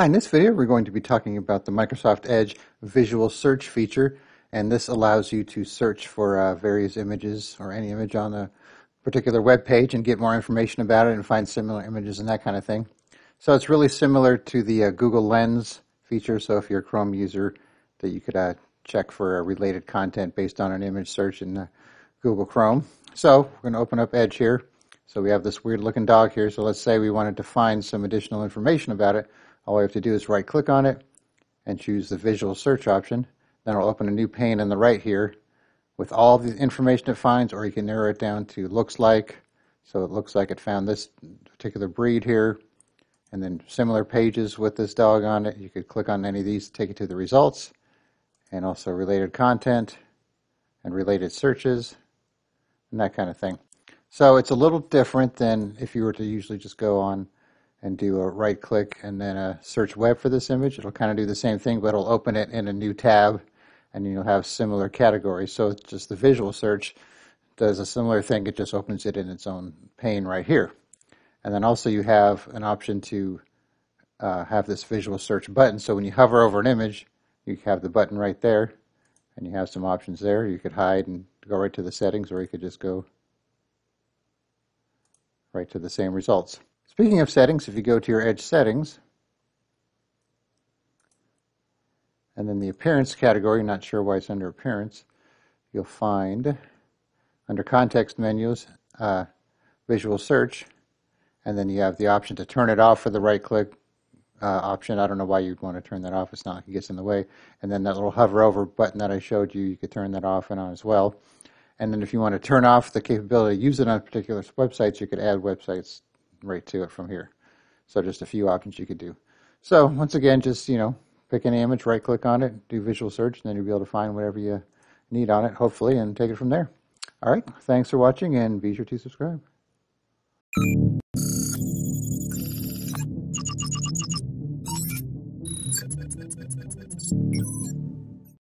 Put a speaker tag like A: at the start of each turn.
A: Hi, in this video we're going to be talking about the Microsoft Edge visual search feature and this allows you to search for uh, various images or any image on a particular web page and get more information about it and find similar images and that kind of thing. So it's really similar to the uh, Google Lens feature so if you're a Chrome user that you could uh, check for related content based on an image search in uh, Google Chrome. So we're going to open up Edge here. So we have this weird looking dog here so let's say we wanted to find some additional information about it all we have to do is right click on it and choose the visual search option. Then it'll open a new pane on the right here with all the information it finds or you can narrow it down to looks like. So it looks like it found this particular breed here and then similar pages with this dog on it. You could click on any of these to take it to the results and also related content and related searches and that kind of thing. So it's a little different than if you were to usually just go on and do a right click and then a search web for this image. It'll kind of do the same thing, but it'll open it in a new tab and you'll have similar categories. So just the visual search does a similar thing. It just opens it in its own pane right here. And then also you have an option to uh, have this visual search button. So when you hover over an image, you have the button right there and you have some options there. You could hide and go right to the settings or you could just go right to the same results. Speaking of settings, if you go to your Edge settings, and then the appearance category, not sure why it's under appearance, you'll find under context menus, uh, visual search, and then you have the option to turn it off for the right click uh, option. I don't know why you'd want to turn that off. It's not it gets in the way. And then that little hover over button that I showed you, you could turn that off and on as well. And then if you want to turn off the capability to use it on particular websites, you could add websites right to it from here. So just a few options you could do. So once again, just, you know, pick an image, right click on it, do visual search, and then you'll be able to find whatever you need on it, hopefully, and take it from there. All right. Thanks for watching and be sure to subscribe.